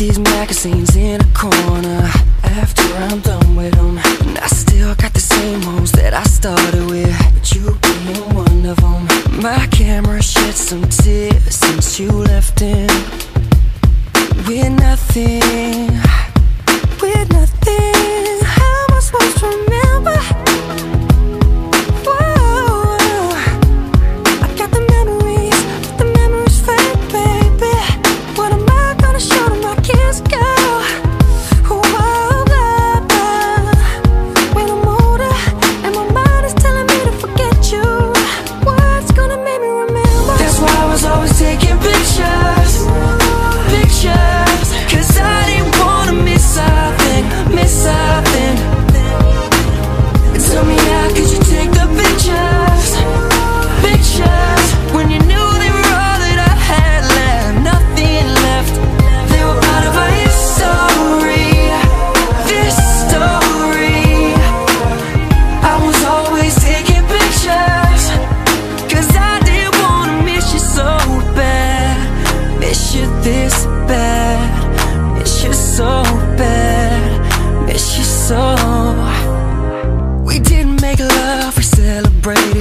these magazines in a corner. After I'm done with them And I still got the same ones that I started with. But you being one of them My camera shed some tears since you left in. We're nothing.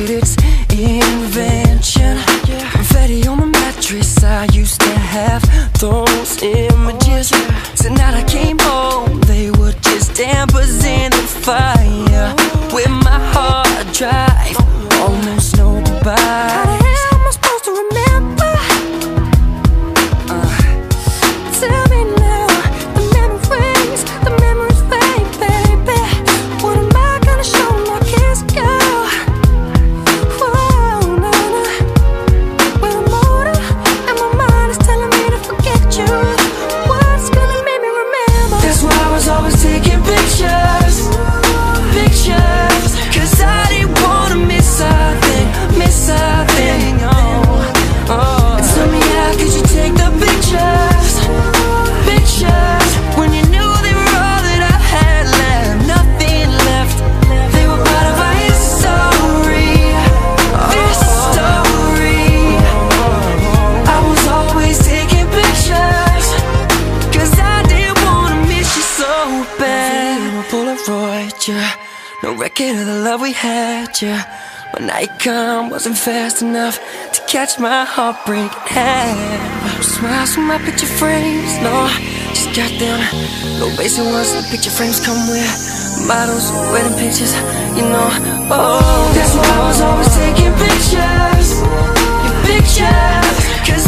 its invention. Confetti on my mattress, I used to have those images. Tonight I came home, they were just embers in the fire. With my heart dry. No record of the love we had, yeah when night come wasn't fast enough To catch my heartbreak. Yeah, Smiles from my picture frames, no Just got them. No basic ones the picture frames come with Models, wedding pictures, you know. Oh, that's why I was always taking pictures Your pictures